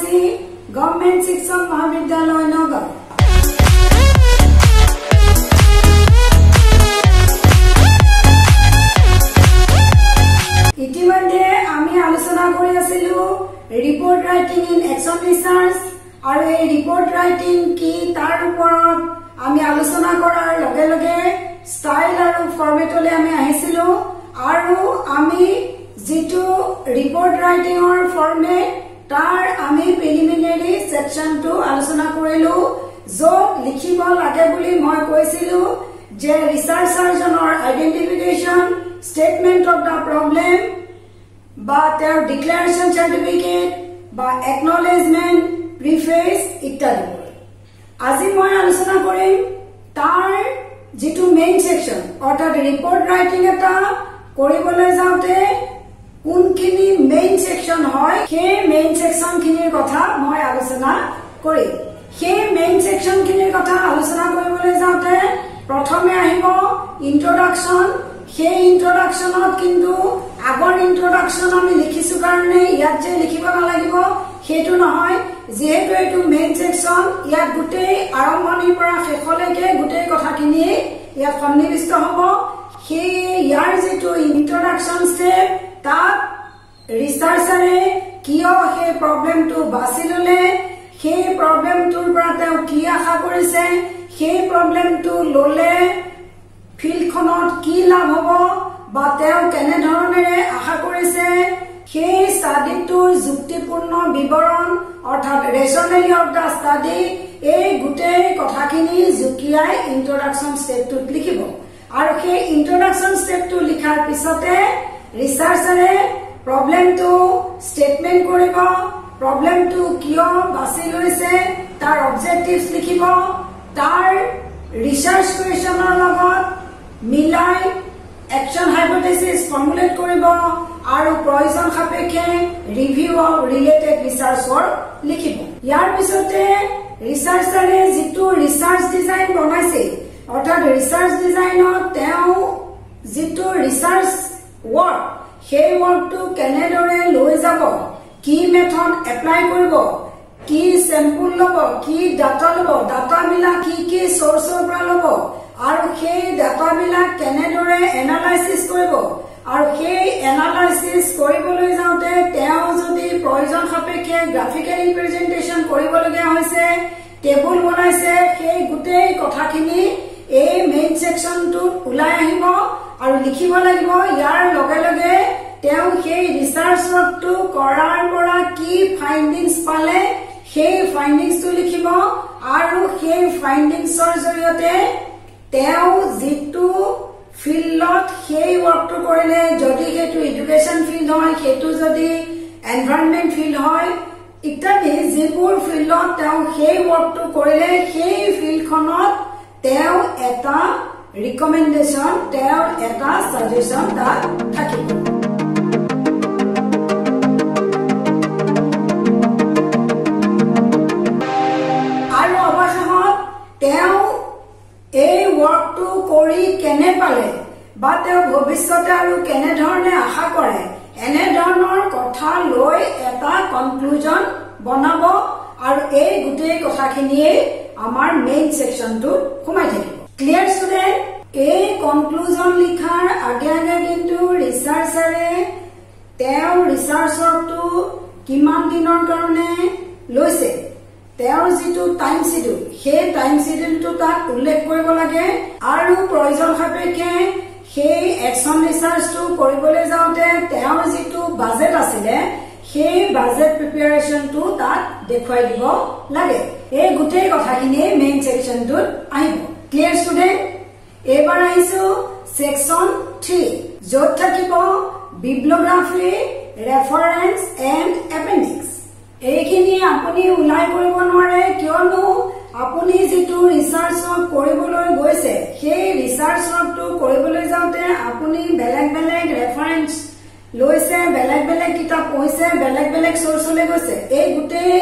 C government শিক্ষক মহাবিদ্যালয় নগাঁও ইতিমধ্যে আমি আলোচনা কৰি আছিলো report writing in action research আৰু এই ৰিপৰ্ট ৰাইটিং কি তাৰ ওপৰত আমি আলোচনা কৰাৰ লগে লগে ষ্টাইল আৰু ফৰ্মেটলৈ আমি আহিছিলো আৰু আমি যিটো ৰিপৰ্ট ৰাইটিঙৰ ফৰ্মেট তাৰ আমি প্ৰিলিমিনেৰী ছেকশ্যনটো আলোচনা কৰিলো য'ত লিখিব লাগে বুলি মই কৈছিলো যে ৰিচাৰ্চাৰজনৰ identification statement of the problem বা তেওঁৰ ডিক্লাৰেশ্যন চাৰ্টিফিকেট বা একনলেজমেণ্ট প্ৰিফেচ ইত্যাদি আজি মই আলোচনা কৰিম তাৰ যিটো মেইন ছেকশ্যন অৰ্থাৎ ৰিপৰ্ট ৰাইটিং এটা কৰিবলৈ যাওঁতে কোনখিনি মেইন ছেকশ্যন হয় সেই মেইন ছেকশ্যনখিনিৰ কথা মই আলোচনা কৰিম। সেই মেইন ছেকশ্যনখিনিৰ কথা আলোচনা কৰিবলৈ যাওঁতে প্ৰথমে আহিব ইন্ট্ৰডাকশ্যন সেই ইন্ট্ৰডাকশ্যনত কিন্তু আগৰ ইন্ট্ৰডাকশ্যন আমি লিখিছো কাৰণে ইয়াত যে লিখিব নালাগিব সেইটো নহয়। যিহেতু এইটো মেইন ছেকশ্যন ইয়াত গোটেই আৰম্ভণিৰ পৰা শেষলৈকে গোটেই কথাখিনি ইয়াত সন্নিৱিষ্ট হ'ব। সেই ইয়াৰ যিটো ইন্ট্ৰডাকশ্যন ষ্টেপ তাত ৰিচাৰ্চাৰে কিয় সেই প্ৰব্লেমটো বাছি ললে সেই প্ৰব্লেমটোৰ পৰা তেওঁ কি আশা কৰিছে সেই প্ৰব্লেমটো ললে ফিল্ডখনত কি লাভ হব বা তেওঁ কেনেধৰণেৰে আশা কৰিছে সেই ষ্টাডিটোৰ যুক্তিপূৰ্ণ বিৱৰণ অৰ্থাৎ ৰেচনেলি অফ দ্য ষ্টাডি এই গোটেই কথাখিনি জুকিয়াই ইন্ট্ৰডাকশ্যন ষ্টেপটোত লিখিব। আৰু সেই ইন্ট্ৰডাকশ্যন ষ্টেপটো লিখাৰ পিছতে ৰিচাৰ্চাৰে প্ৰব্লেমটো ষ্টেটমেণ্ট কৰিব প্ৰব্লেমটো কিয় বাছি লৈছে তাৰ অবজেক্টিভছ লিখিব তাৰ ৰিচাৰ্চ কুৱেশ্যনৰ লগত মিলাই একশ্যন হাইপথেচিছ ফৰ্মুলেট কৰিব আৰু প্ৰয়োজন সাপেক্ষে review of related research work লিখিব। ইয়াৰ পিছতে ৰিচাৰ্চাৰে যিটো ৰিচাৰ্চ ডিজাইন বনাইছে অৰ্থাৎ ৰিচাৰ্চ ডিজাইনত তেওঁ যিটো ৰিচাৰ্চ ৱৰ্ক সেই ৱৰ্কটো কেনেদৰে লৈ যাব? কি মেথড এপ্লাই কৰিব? কি চেম্পুল ল'ব? কি ডাটা ল'ব? ডাটাবিলাক কি কি চৰ্চৰ পৰা ল'ব? আৰু সেই ডাটাবিলাক কেনেদৰে এনালাইচিছ কৰিব? আৰু সেই এনালাইচিছ কৰিবলৈ যাওঁতে তেওঁ যদি প্ৰয়োজন সাপেক্ষে গ্ৰাফিকেল ৰিপ্ৰেজেণ্টেশ্যন কৰিবলগীয়া হৈছে টেবুল বনাইছে সেই গোটেই কথাখিনি এই মেইন ছেকশ্যনটোত ওলাই আহিব। আৰু লিখিব লাগিব ইয়াৰ লগে লগে তেওঁ সেই ৰিচাৰ্চ ৱৰ্কটো কৰাৰ পৰা কি ফাইণ্ডিংছ পালে সেই ফাইণ্ডিংছটো লিখিব আৰু সেই ফাইণ্ডিংছৰ জৰিয়তে তেওঁ যিটো ফিল্ডত সেই ৱৰ্কটো কৰিলে যদি সেইটো এডুকেশ্যন ফিল্ড হয় সেইটো যদি এনভাইৰনমেণ্ট ফিল্ড হয় ইত্যাদি যিবোৰ ফিল্ডত তেওঁ সেই ৱৰ্কটো কৰিলে সেই ফিল্ডখনত তেওঁ এটা ৰিকমেণ্ডেশ্যন তেওঁৰ এটা ছাজেশ্যন তাত থাকিব আৰু অৱশেষত তেওঁ এই ৱৰ্কটো কৰি কেনে পালে বা তেওঁ ভৱিষ্যতে আৰু কেনেধৰণে আশা কৰে? এনেধৰণৰ কথা লৈ এটা কনক্লুজন বনাব আৰু এই গোটেই কথাখিনিয়ে আমাৰ মেইন ছেকশ্যনটোত সোমাই থাকিব। ক্লিয়াৰ ষ্টুডেণ্ট এই কনক্লুজন লিখাৰ আগে আগে কিন্তু ৰিচাৰ্চাৰে তেওঁ ৱৰ্কটো কিমান দিনৰ কাৰণে লৈছে? তেওঁৰ যিটো টাইম চিডিউল সেই টাইম চিডিউলটো তাত উল্লেখ কৰিব লাগে। আৰু প্ৰয়োজন সাপেক্ষে সেই একশ্যন ৰিচাৰ্চটো কৰিবলৈ যাওঁতে তেওঁৰ যিটো বাজেট আছিলে সেই বাজেট প্ৰিপেৰেশ্যনটো তাত দেখুৱাই দিব লাগে। এই গোটেই কথাখিনিয়ে মেইন ছেকশ্যনটোত আহিব। ক্লিয়াৰ ষ্টুডেণ্ট এইবাৰ ছেকশ্যন থ্ৰী য'ত থাকিব বিব্লগ্ৰাফী ৰেফাৰেঞ্চ এণ্ড ৱৰ্ক কৰিবলৈ গৈছে সেই ৰিচাৰ্চ ৱৰ্কটো কৰিবলৈ যাওঁতে আপুনি বেলেগ বেলেগ ৰেফাৰেঞ্চ লৈছে বেলেগ বেলেগ কিতাপ পঢ়িছে বেলেগ বেলেগ চ'ৰ্চলৈ গৈছে এই গোটেই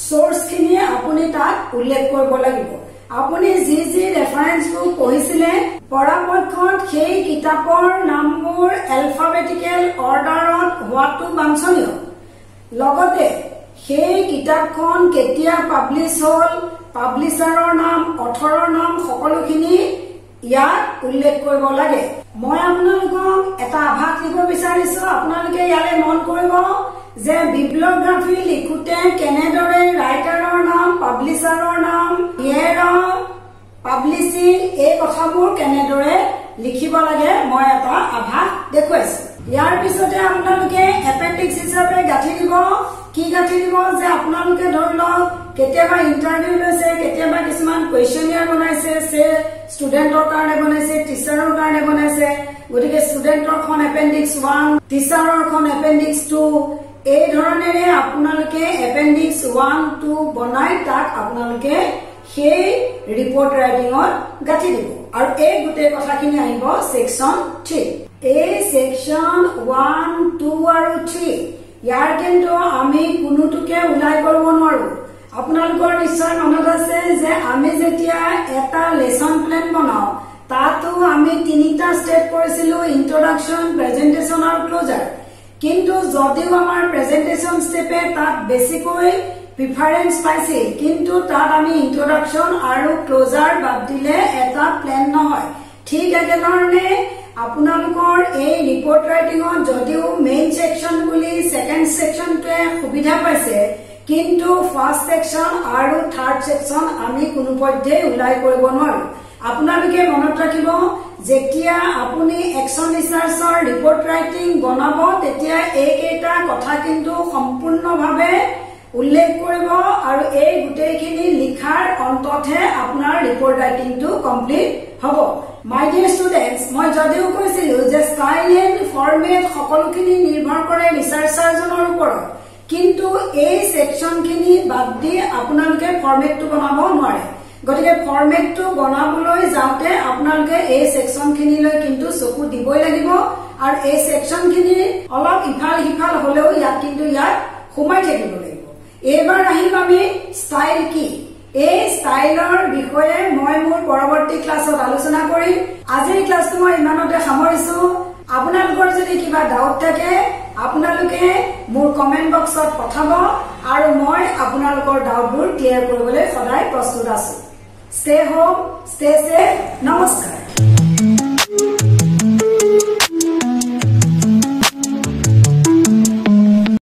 চ'ৰ্চখিনিয়ে আপুনি তাত উল্লেখ কৰিব লাগিব আপুনি যি যি ৰেফাৰেঞ্চবোৰ পঢ়িছিলে পৰাপক্ষত সেই কিতাপৰ নামবোৰ এলফাবেটিকেল অৰ্ডাৰত হোৱাটো বাঞ্ছনীয় লগতে সেই কিতাপখন কেতিয়া পাব্লিছ হল পাব্লিছাৰৰ নাম অথৰৰ নাম সকলোখিনি ইয়াত উল্লেখ কৰিব লাগে। মই আপোনালোকক এটা আভাস দিব বিচাৰিছো আপোনালোকে ইয়ালৈ মন কৰিব যে বিপ্লগ্ৰাফী লিখোতে কেনেদৰে ৰাইটাৰৰ নাম পাব্লিছাৰৰ পাব্লিছিং এই কথাবোৰ কেনেদৰে লিখিব লাগে মই এটা আভাস দেখুৱাইছো। ইয়াৰ পিছতে আপোনালোকে এপেণ্ডিক্স হিচাপে গাঁঠি দিব। কি গাঁঠি দিব? যে আপোনালোকে ধৰি লওক কেতিয়াবা ইণ্টাৰভিউ লৈছে কেতিয়াবা কিছুমান কুৱেশ্যনিয়াৰ বনাইছে চে ষ্টুডেণ্টৰ কাৰণে বনাইছে টিচাৰৰ কাৰণে বনাইছে। গতিকে ষ্টুডেণ্টৰখন এপেণ্ডিক্স ওৱান টিচাৰৰখন এপেণ্ডিক্স টু এই ধৰণেৰে আপোনালোকে এপেণ্ডিক্স ওৱান টু বনাই তাক আপোনালোকে সেই ৰিপৰ্ট ৰাইটিঙত গাঁঠি দিব। আৰু এই গোটেই কথাখিনি আহিব ছেকশ্যন থ্ৰী এই ছেকশ্যন ওৱান টু আৰু থ্ৰী ইয়াৰ কিন্তু আমি কোনোটোকে ওলাই কৰিব নোৱাৰো। আপোনালোকৰ নিশ্চয় মনত আছে যে আমি যেতিয়া এটা লেচন প্লেন বনাও তাতো আমি তিনিটা ষ্টেপ কৰিছিলো ইন্ট্ৰডাকশ্যন প্ৰেজেণ্টেশ্যন আৰু ক্লজাৰ কিন্তু যদিও আমাৰ প্ৰেজেণ্টেশ্যন ষ্টেপে তাত বেছিকৈ প্ৰিফাৰেঞ্চ পাইছিল কিন্তু তাত আমি ইন্ট্ৰডাকশ্যন আৰু ক্লজাৰ বাদ দিলে এটা প্লেন নহয়। ঠিক একেধৰণে আপোনালোকৰ এই ৰিপৰ্ট ৰাইটিঙত যদিও মেইন ছেকশ্যন বুলি ছেকেণ্ড ছেকশ্যনটোৱে সুবিধা পাইছে কিন্তু ফাৰ্ষ্ট ছেকশ্যন আৰু থাৰ্ড ছেকশ্যন আমি কোনোপধ্যেই ওলাই কৰিব নোৱাৰো। আপোনালোকে মনত ৰাখিব যেতিয়া আপুনি একশ্যন ৰিচাৰ্চৰ ৰিপৰ্ট ৰাইটিং বনাব তেতিয়া এইকেইটা কথা কিন্তু সম্পূৰ্ণভাৱে উল্লেখ কৰিব আৰু এই গোটেইখিনি লিখাৰ অন্ততহে আপোনাৰ ৰিপৰ্ট ৰাইটিংটো কমপ্লিট হ'ব। মাই ডিয়াৰ ষ্টুডেণ্টছ মই যদিও কৈছিলো যে ষ্টাইল এণ্ড ফৰ্মেট সকলোখিনি নিৰ্ভৰ কৰে ৰিচাৰ্চাৰজনৰ ওপৰত কিন্তু এই ছেকশ্যনখিনি বাদ দি আপোনালোকে ফৰ্মেটটো বনাব নোৱাৰে। গতিকে ফৰ্মেটটো বনাবলৈ যাওঁতে আপোনালোকে এই ছেকশ্যনখিনিলৈ কিন্তু চকু দিবই লাগিব আৰু এই ছেকশ্যনখিনি অলপ ইফাল সিফাল হলেও ইয়াত কিন্তু ইয়াত সোমাই থাকিব লাগিব এইবাৰ আহিম আমি ষ্টাইল কি? এই ষ্টাইলৰ বিষয়ে মই মোৰ পৰৱৰ্তী ক্লাছত আলোচনা কৰিম। আজিৰ ক্লাছটো মই ইমানতে সামৰিছো। আপোনালোকৰ যদি কিবা ডাউট থাকে আপোনালোকে মোৰ কমেণ্ট বক্সত পঠাব আৰু মই আপোনালোকৰ ডাউটবোৰ ক্লিয়াৰ কৰিবলৈ সদায় প্ৰস্তুত আছো। ষ্টে হোম ষ্টে ছেফ নমস্কাৰ।